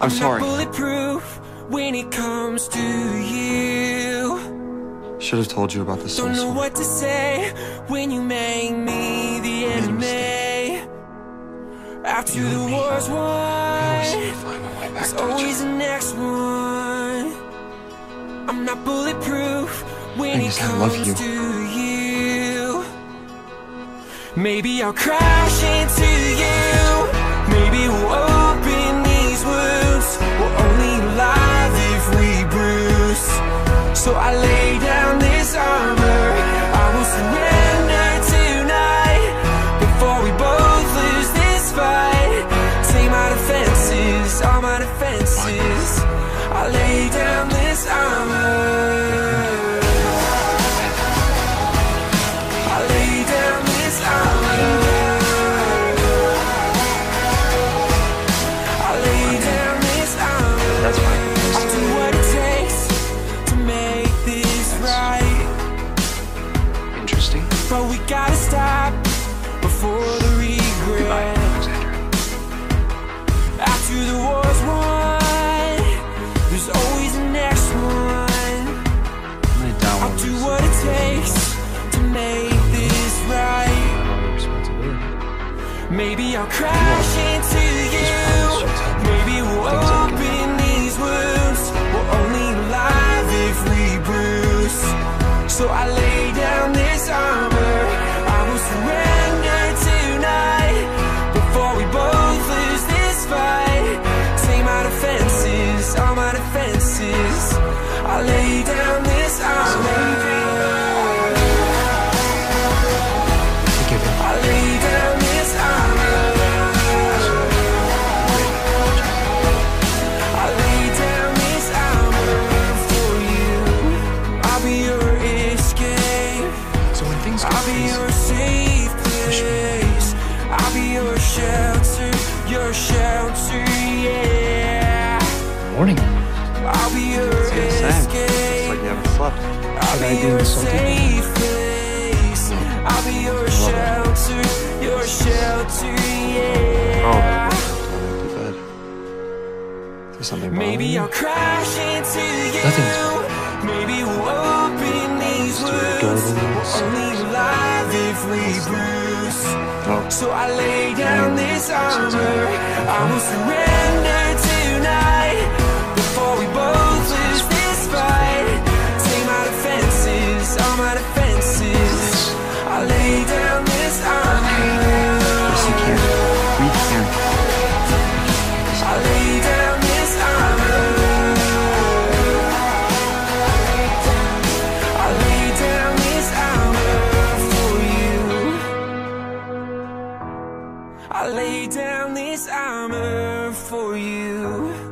I'm sorry. not bulletproof when it comes to you. Should have told you about this Don't know what to say when you make me the enemy. After You the war's won, always seem to find my way back there's always the next one. I'm not bulletproof when it is, I love comes to you. Maybe I'll crash into you. So I lay But we gotta stop before the Goodbye, regret. Alexander. After the war's won, there's always the next one. I'm gonna down I'll do what it takes to make this right. Maybe I'll crash into you. Maybe we'll open these wounds. We're only alive if we bruise. So I I lay down this armor. I lay down this armor. I lay down this armor for you. I'll be. So when things get crazy, your safe place. I'll be your shelter, your shelter, yeah. morning. I'll be your you haven't slept. I'll Should I be do something? safe place. I'll be your shelter, your shelter, oh, yeah. Oh. There's something wrong Maybe I'll crash into you. Nothing's Maybe we'll open these wounds. adorable We're little only alive if we bruise. Oh, So I lay down this armor. I will surrender I lay down this armor for you.